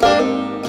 Música